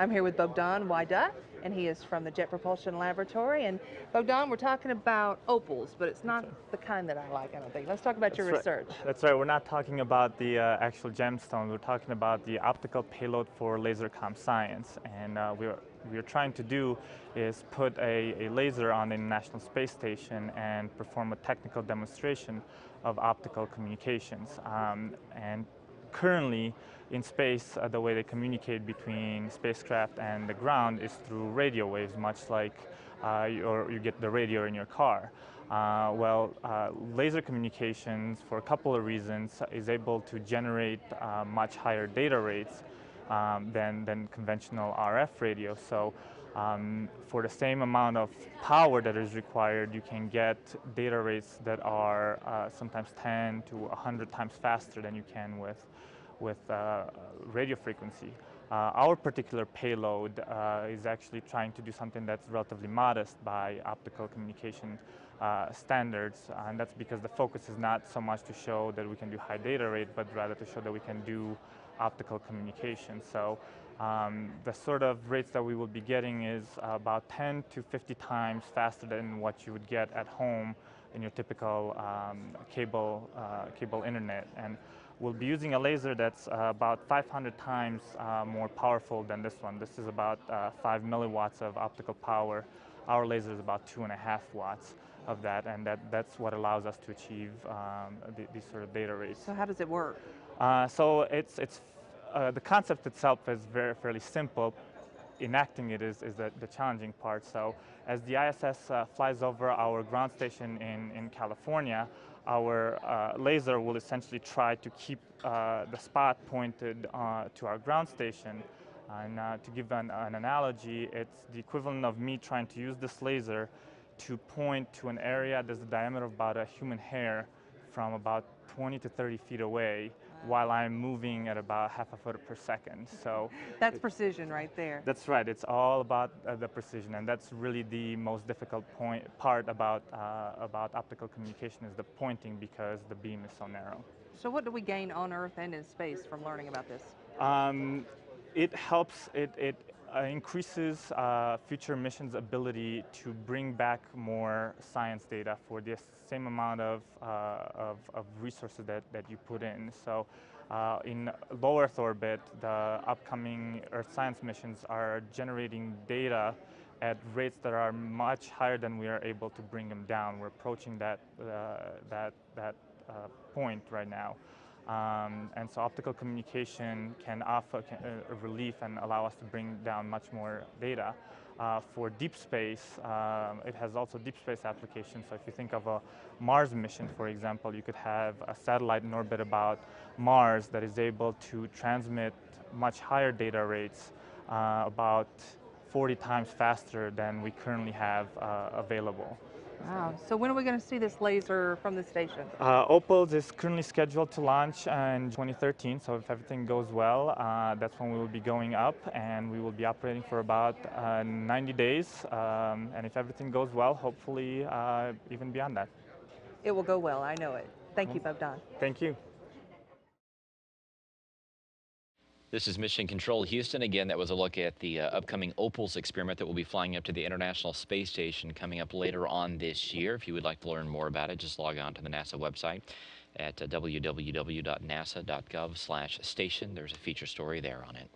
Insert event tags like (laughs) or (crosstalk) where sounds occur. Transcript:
I'm here with Bogdan Oaida, and he is from the Jet Propulsion Laboratory. And Bogdan, we're talking about opals, but it's not the kind that I like, I don't think. Let's talk about That's your right. research. That's right. We're not talking about the uh, actual gemstones. We're talking about the optical payload for laser com science. And uh, we're, we're trying to do is put a, a laser on the International Space Station and perform a technical demonstration of optical communications. Um, and currently in space, uh, the way they communicate between spacecraft and the ground is through radio waves, much like uh, you, or you get the radio in your car. Uh, well, uh, laser communications, for a couple of reasons, is able to generate uh, much higher data rates um, than, than conventional RF radio. So um, for the same amount of power that is required, you can get data rates that are uh, sometimes 10 to 100 times faster than you can with, with uh, radio frequency. Uh, our particular payload uh, is actually trying to do something that's relatively modest by optical communication uh, standards, and that's because the focus is not so much to show that we can do high data rate, but rather to show that we can do optical communication. So um, the sort of rates that we will be getting is about 10 to 50 times faster than what you would get at home in your typical um, cable, uh, cable internet. And we'll be using a laser that's uh, about 500 times uh, more powerful than this one. This is about uh, 5 milliwatts of optical power. Our laser is about two and a half watts of that, and that, that's what allows us to achieve um, the, these sort of data rates. So how does it work? Uh, so it's, it's, uh, the concept itself is very fairly simple. Enacting it is, is the, the challenging part. So as the ISS uh, flies over our ground station in, in California, our uh, laser will essentially try to keep uh, the spot pointed uh, to our ground station. And uh, to give an, an analogy, it's the equivalent of me trying to use this laser to point to an area that's the diameter of about a human hair from about 20 to 30 feet away while I'm moving at about half a foot per second. So (laughs) That's it- precision right there. that's right. It's all about uh, the precision, and that's really the most difficult point part about uh, about optical communication is the pointing because the beam is so narrow. So what do we gain on Earth and in space from learning about this? Um, it helps. It it uh, increases uh, future missions' ability to bring back more science data for the same amount of uh, of, of resources that that you put in. So. Uh, in low Earth orbit, the upcoming Earth science missions are generating data at rates that are much higher than we are able to bring them down. We're approaching that uh, that that uh, point right now. Um, and so optical communication can offer can, uh, a relief and allow us to bring down much more data. Uh, for deep space, um, it has also deep space applications. So if you think of a Mars mission, for example, you could have a satellite in orbit about Mars that is able to transmit much higher data rates, uh, about 40 times faster than we currently have uh, available. Wow. So when are we going to see this laser from the station? Uh, Opals is currently scheduled to launch in 2013, so if everything goes well, uh, that's when we will be going up and we will be operating for about uh, 90 days. Um, and if everything goes well, hopefully uh, even beyond that. It will go well, I know it. Thank you, Bogdan. Thank you. This is Mission Control Houston. Again, that was a look at the uh, upcoming Opals experiment that will be flying up to the International Space Station coming up later on this year. If you would like to learn more about it, just log on to the NASA website at uh, www.nasa.gov/station. There's a feature story there on it.